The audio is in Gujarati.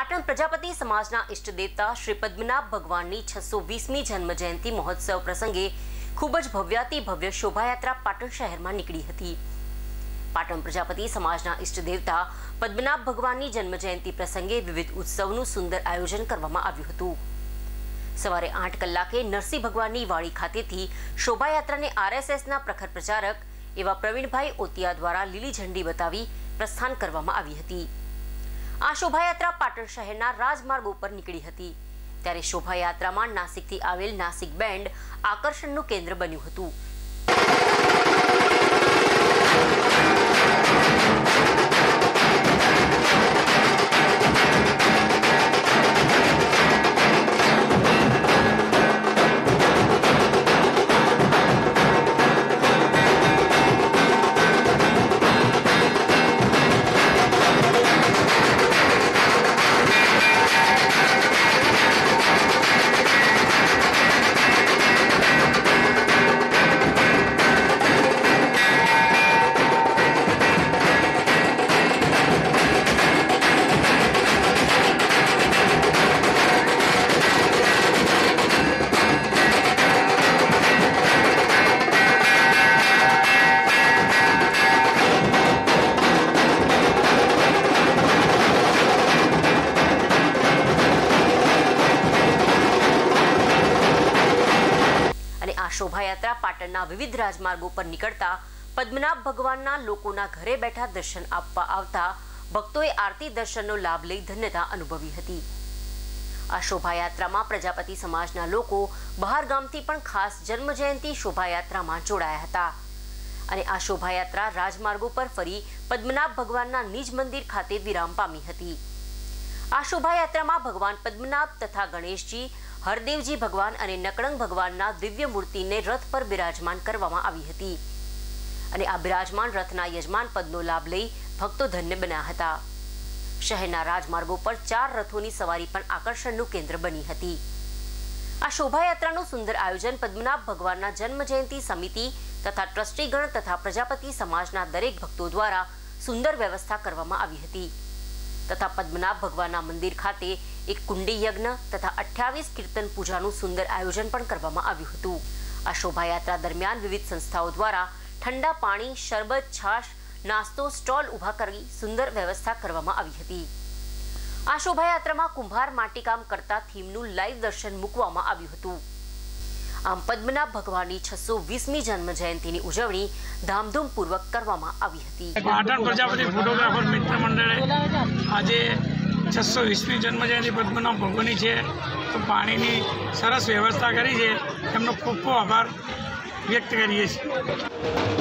પાટણ પ્રજાપતિ સમાજના ઇષ્ટ દેવતા શ્રી પદ્મનાભ ભગવાનની છસો વીસમી જન્મ જયંતિ મહોત્સવ પ્રસંગે ખૂબ જ ભવ્યાતિ ભવ્ય શોભાયાત્રા પાટણ શહેરમાં નીકળી હતી. પાટણ પ્રજાપતિ સમાજના ઇષ્ટ દેવતા પદ્મનાભ ભગવાનની જન્મ જયંતિ પ્રસંગે વિવિધ ઉત્સવનું સુંદર આયોજન કરવામાં આવ્યું હતું. સવારે આઠ કલાકે નરસિંહ ભગવાનની વાડી ખાતેથી શોભાયાત્રાને આરએસએસના પ્રખર પ્રચારક એવા પ્રવીણભાઈ ઓતિયા દ્વારા લીલી ઝંડી બતાવી પ્રસ્થાન કરવામાં આવી હતી. આ શોભાયાત્રા પાટણ શહેરના રાજમાર્ગ ઉપર નીકળી હતી. ત્યારે શોભાયાત્રામાં નાસિકથી આવેલ નાસિક બેન્ડ આકર્ષણનું કેન્દ્ર બન્યું હતું. શોભાયાત્રા પાટણના વિવિધ રાજમાર્ગો પર નીકળતા પદ્મનાભ ભગવાનના લોકોના ઘરે બેઠા દર્શન આપવા આવતા ભક્તોએ આરતી દર્શનનો લાભ લઈ ધન્યતા અનુભવી હતી. આ શોભાયાત્રામાં પ્રજાપતિ સમાજના લોકો બહાર ગામથી પણ ખાસ જન્મજયંતિ શોભાયાત્રામાં જોડાયા હતા. અને આ શોભાયાત્રા રાજમાર્ગો પર ફરી પદ્મનાભ ભગવાનના નિજ મંદિર ખાતે વિરામ પામી હતી. આ શોભાયાત્રામાં ભગવાન પદ્મનાભ તથા ગણેશજી હરદેવજી ભગવાન અને નકળંગ ભગવાનના દિવ્ય મૂર્તિને રથ પર બિરાજમાન કરવામાં આવી હતી. અને આ બિરાજમાન રથના યજમાન પદનો લાભ લઈ ભક્તો ધન્ય બન્યા હતા. શહેરના રાજમાર્ગો પર ચાર રથોની સવારી પણ આકર્ષણનું કેન્દ્ર બની હતી. આ શોભાયાત્રાનું સુંદર આયોજન પદ્મનાભ ભગવાનના જન્મ જયંતિ સમિતિ તથા ટ્રસ્ટીગણ તથા પ્રજાપતિ સમાજના દરેક ભક્તો દ્વારા સુંદર વ્યવસ્થા કરવામાં આવી હતી. તથા પદ્મનાભ ભગવાનના મંદિર ખાતે એક કુંડી યજ્ઞ તથા અઠ્યાવીસ કીર્તન પૂજાનું સુંદર આયોજન પણ કરવામાં આવ્યું હતું. આ શોભાયાત્રા દરમિયાન વિવિધ સંસ્થાઓ દ્વારા ઠંડા પાણી, શરબત, છાશ, નાસ્તો, સ્ટોલ ઊભા કરી સુંદર વ્યવસ્થા કરવામાં આવી હતી. આ શોભાયાત્રામાં કુંભાર માટીકામ કરતા થીમનું લાઈવ દર્શન મૂકવામાં આવ્યું હતું. આમ પદ્મનાભ ભગવાનની છસો વીસમી જન્મ જયંતિની ઉજવણી ધામધૂમપૂર્વક કરવામાં આવી હતી. પાટણ પ્રજાપતિ ફોટોગ્રાફર મિત્ર મંડળે આજે છસો વીસમી જન્મજયંતિ પદ્મનાભ ભગવાનની છે. તો પાણીની સરસ વ્યવસ્થા કરી છે. એમનો ખૂબ ખૂબ આભાર વ્યક્ત કરીએ છીએ.